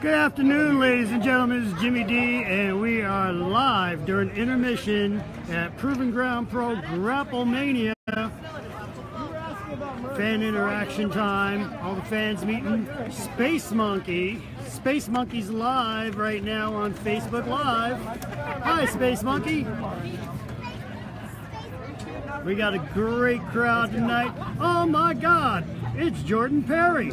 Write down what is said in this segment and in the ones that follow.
Good afternoon, ladies and gentlemen. This is Jimmy D, and we are live during intermission at Proving Ground Pro Grapplemania. Fan interaction time. All the fans meeting. Space Monkey. Space Monkey's live right now on Facebook Live. Hi, Space Monkey. We got a great crowd tonight. Oh my God, it's Jordan Perry.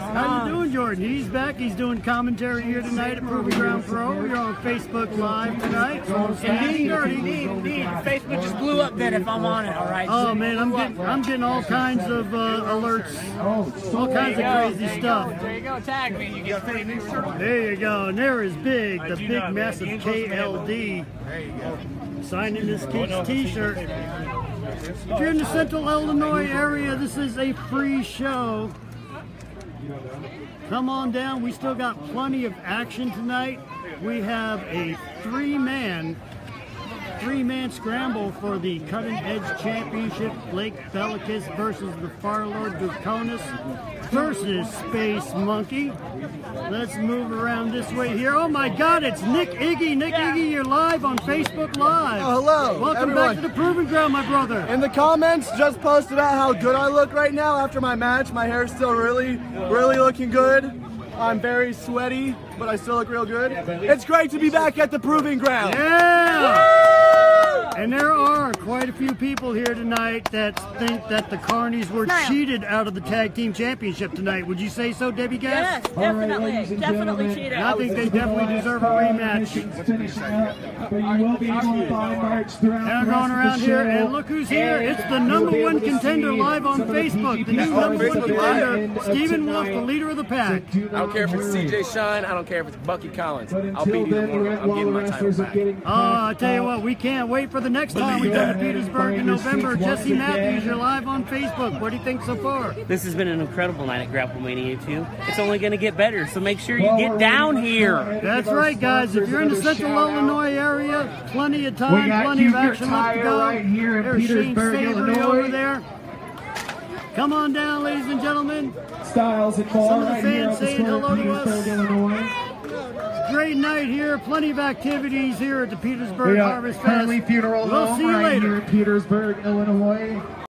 How you doing, Jordan? He's back. He's doing commentary here tonight at Proving Ground Pro. You're on Facebook Live tonight. Getting dirty. Facebook just blew up then if I'm on it, all right? Oh man, I'm getting I'm getting all kinds of uh, alerts, all kinds of crazy stuff. There you go, tag me. You get free new shirt. There you go. And there is Big, the big massive KLD, signing this kid's T-shirt. If you're in the Central Illinois area, this is a free show. Come on down. We still got plenty of action tonight. We have a three-man, three-man scramble for the Cutting Edge Championship. Blake Bellicus versus the Farlord Duconis versus Space Monkey. Let's move around this way here. Oh my God, it's Nick Iggy. Nick Iggy, you're live on Facebook Live. Oh, hello, Welcome everyone. back to the Proving Ground, my brother. In the comments, just post about how good I look right now after my match. My hair's still really, really looking good. I'm very sweaty, but I still look real good. It's great to be back at the Proving Ground. Yeah! And there are quite a few people here tonight that think that the Carnies were cheated out of the tag team championship tonight. Would you say so, Debbie Yes, Gass? definitely, definitely cheated. I think they definitely deserve a rematch. Now going around here, and look who's here. It's the number one contender live on Facebook. The new number one contender, Stephen Wolf, the leader of the pack. I don't care if it's CJ Shine. I don't care if it's Bucky Collins. I'll beat either one. I'm getting my title back. Oh, I tell you what, we can't wait for the next time we go to Petersburg in November. Jesse Matthews, you're live on Facebook. What do you think so far? This has been an incredible night at Grapplemania 2. It's only going to get better, so make sure you get down here. That's right, guys. If you're in the central Illinois area, plenty of time, plenty of action left to go. right here in There's Shane Petersburg, Savory Illinois. over there. Come on down, ladies and gentlemen. Styles and Some Ball of the fans at the saying hello to Petersburg, us. Night here. Plenty of activities here at the Petersburg Harvest Fest. Funeral We'll Home see you right later. here in Petersburg, Illinois.